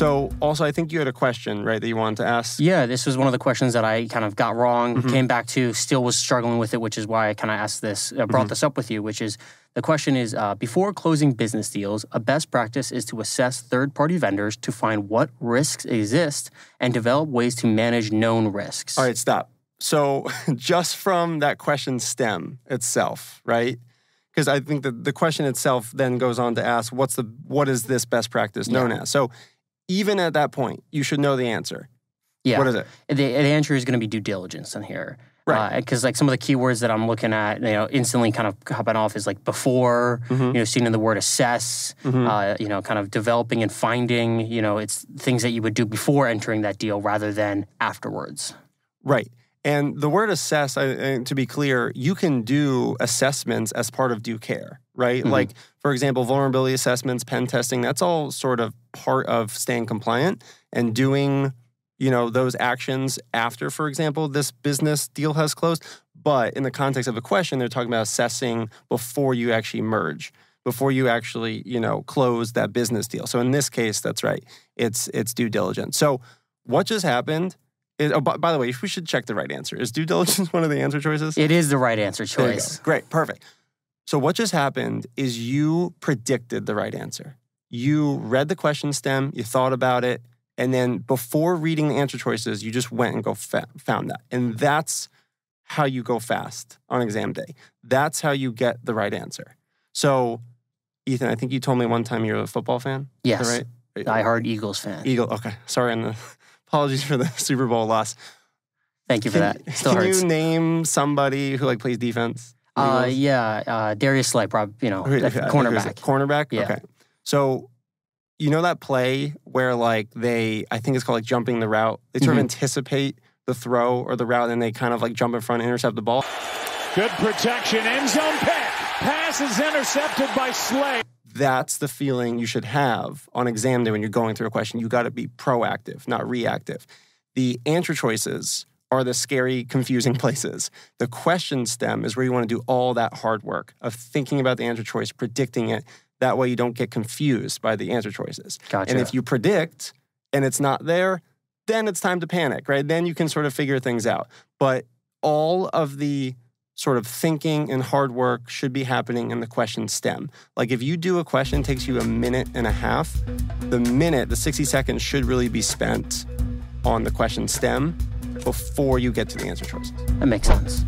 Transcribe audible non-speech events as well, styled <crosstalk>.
So, also, I think you had a question, right, that you wanted to ask? Yeah, this was one of the questions that I kind of got wrong, Mm-hmm. came back to, still was struggling with it, which is why I kind of asked this, uh, brought Mm-hmm. this up with you, which is the question is uh, before closing business deals, a best practice is to assess third party vendors to find what risks exist and develop ways to manage known risks. All right, stop. So, <laughs> just from that question stem itself, right? Because I think that the question itself then goes on to ask, what's the what is this best practice known as? So, even at that point, you should know the answer. Yeah. What is it? The, the answer is going to be due diligence in here. Right. Because like some of the keywords that I'm looking at, you know, instantly kind of hopping off is like before, Mm-hmm. you know, seeing in the word assess, uh, you know, kind of developing and finding, you know, it's things that you would do before entering that deal rather than afterwards. Right. And the word assess, I, to be clear, you can do assessments as part of due care, right? Mm-hmm. Like, for example, vulnerability assessments, pen testing, that's all sort of part of staying compliant and doing, you know, those actions after, for example, this business deal has closed. But in the context of a question, they're talking about assessing before you actually merge, before you actually, you know, close that business deal. So in this case, that's right. It's it's due diligence. So what just happened is, oh, by, by the way, we should check the right answer. Is due diligence <laughs> one of the answer choices? It is the right answer choice. Great, perfect. So what just happened is you predicted the right answer. You read the question stem, you thought about it, and then before reading the answer choices, you just went and go fa- found that. And that's how you go fast on exam day. That's how you get the right answer. So, Ethan, I think you told me one time you're a football fan. Yes. right? Die hard Eagles fan. Eagle. Okay, sorry. On the apologies for the <laughs> Super Bowl loss. Thank you for Can, that. It Still can hurts. you name somebody who like plays defense? Uh, yeah, uh, Darius Slay, prob- you know, Who- the cornerback. Cornerback? Yeah. Okay. So you know that play where like they I think it's called like jumping the route. They sort of Mhm. anticipate the throw or the route and they kind of like jump in front and intercept the ball. Good protection, end zone pick. Pass is intercepted by Slay. That's the feeling you should have on exam day when you're going through a question. You got to be proactive, not reactive. The answer choices are the scary, confusing <laughs> places. The question stem is where you want to do all that hard work of thinking about the answer choice, predicting it. That way you don't get confused by the answer choices. Gotcha. And if you predict and it's not there, then it's time to panic, right? Then you can sort of figure things out. But all of the sort of thinking and hard work should be happening in the question stem. Like if you do a question, takes you a minute and a half, the minute, the 60 seconds should really be spent on the question stem before you get to the answer choices. that makes sense.